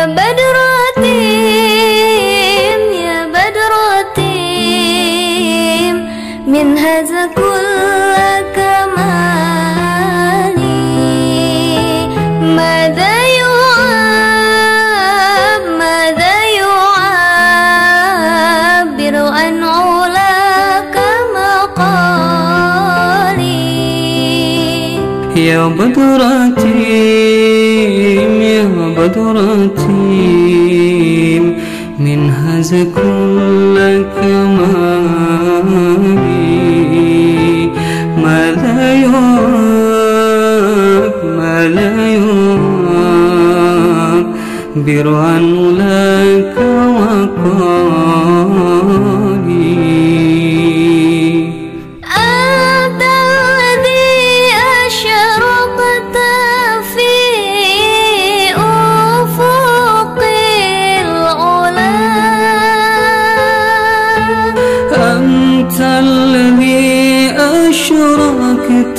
يا بدر رتيم يا بدر رتيم من هذا كل كمالي ماذا يعاب ماذا يعبر عن علاك مقالي؟ يا بدر يا بدرتي منهز كل كمالي. ماذا يعاب ما لا يعبر عن لك وقالي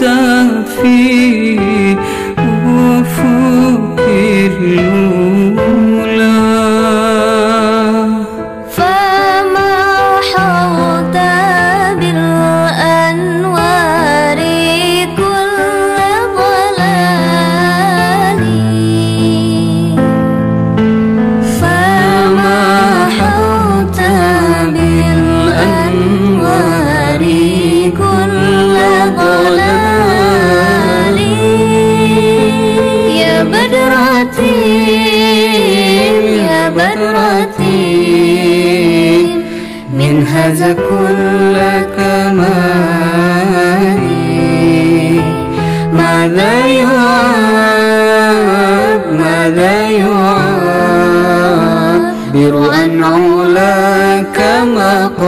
أشركت منهز كل كمالي. ماذا يعاب ماذا يعبر عن علاك مقالي؟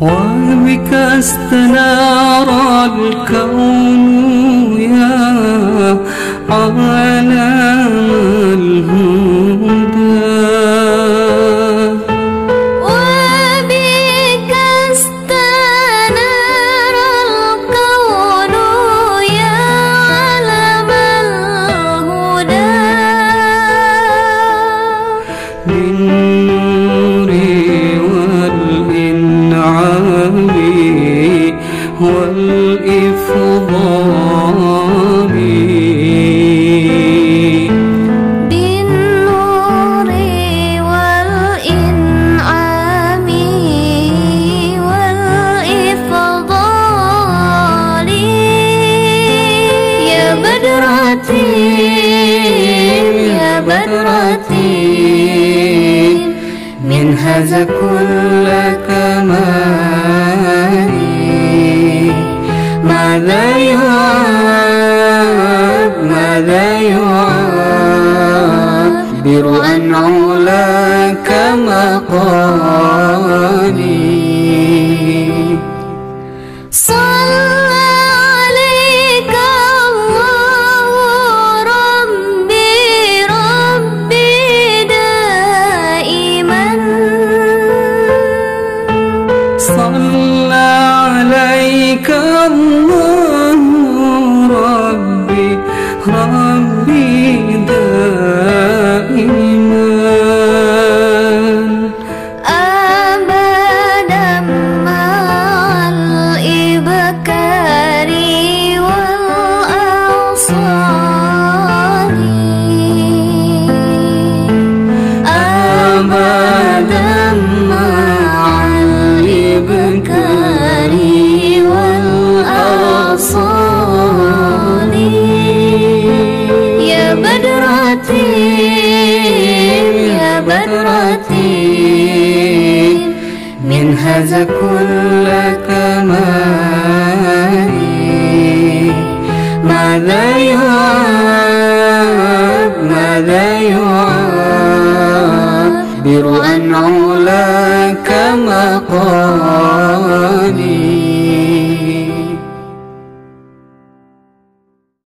وبك استنار الكون يا عالم الهدى يا بدرتي منهز كل كمالي ماذا يعاب ماذا يعبر عن علاك مقالي عليك الله ربي ربي دائما منهز كل كمالي. ماذا يعاب ماذا يعبر عن علاك مقالي.